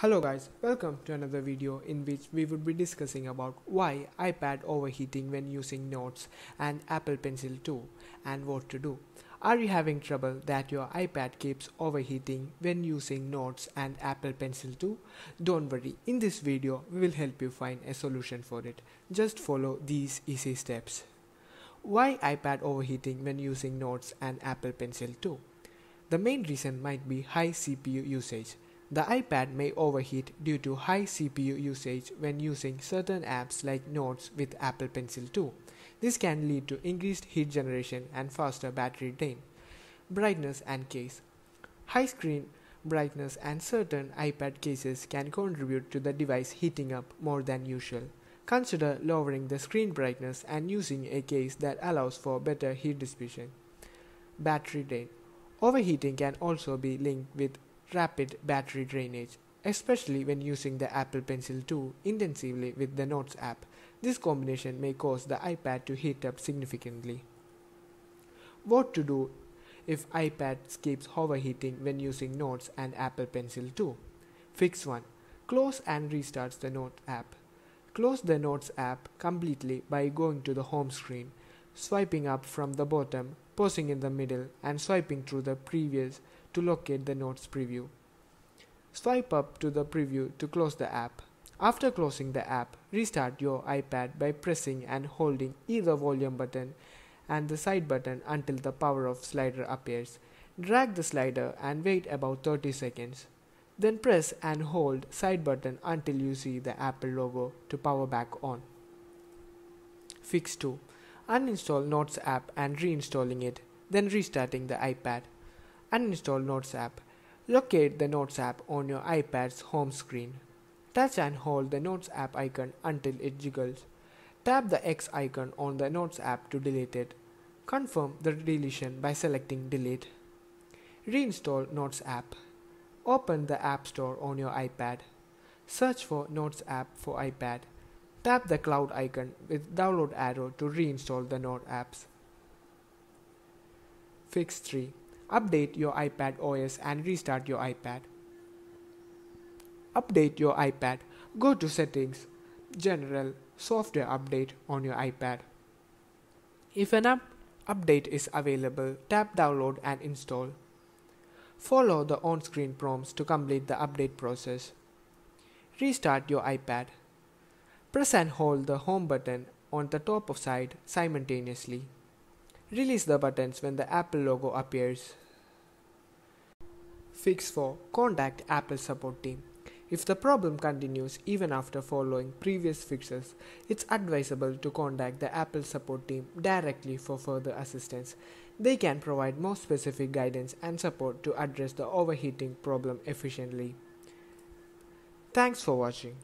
Hello guys, welcome to another video in which we would be discussing about why iPad overheating when using Notes and Apple Pencil 2 and what to do. Are you having trouble that your iPad keeps overheating when using Notes and Apple Pencil 2? Don't worry, in this video we will help you find a solution for it. Just follow these easy steps. Why iPad overheating when using Notes and Apple Pencil 2? The main reason might be high CPU usage. The iPad may overheat due to high CPU usage when using certain apps like Notes with Apple Pencil 2. This can lead to increased heat generation and faster battery drain. Brightness and case. High screen brightness and certain iPad cases can contribute to the device heating up more than usual. Consider lowering the screen brightness and using a case that allows for better heat dissipation. Battery drain. Overheating can also be linked with rapid battery drainage, especially when using the Apple Pencil 2 intensively with the Notes app. This combination may cause the iPad to heat up significantly. What to do if iPad keeps overheating when using Notes and Apple Pencil 2? Fix 1. Close and restart the Note app. Close the Notes app completely by going to the home screen, swiping up from the bottom, pausing in the middle, and swiping through the previous to locate the Notes preview. Swipe up to the preview to close the app. After closing the app, restart your iPad by pressing and holding either volume button and the side button until the power off slider appears. Drag the slider and wait about 30 seconds. Then press and hold side button until you see the Apple logo to power back on. Fix 2. Uninstall Notes app and reinstalling it, then restarting the iPad. Uninstall Notes app. Locate the Notes app on your iPad's home screen. Touch and hold the Notes app icon until it jiggles. Tap the X icon on the Notes app to delete it. Confirm the deletion by selecting Delete. Reinstall Notes app. Open the App Store on your iPad. Search for Notes app for iPad. Tap the cloud icon with download arrow to reinstall the Note apps. Fix 3. Update your iPad OS and restart your iPad. Update your iPad. Go to Settings, General, Software Update on your iPad. If an app update is available, tap Download and install. Follow the on-screen prompts to complete the update process. Restart your iPad. Press and hold the home button on the top of side simultaneously. Release the buttons when the Apple logo appears. Fix 4. Contact Apple support team. If the problem continues even after following previous fixes, it's advisable to contact the Apple support team directly for further assistance. They can provide more specific guidance and support to address the overheating problem efficiently. Thanks for watching.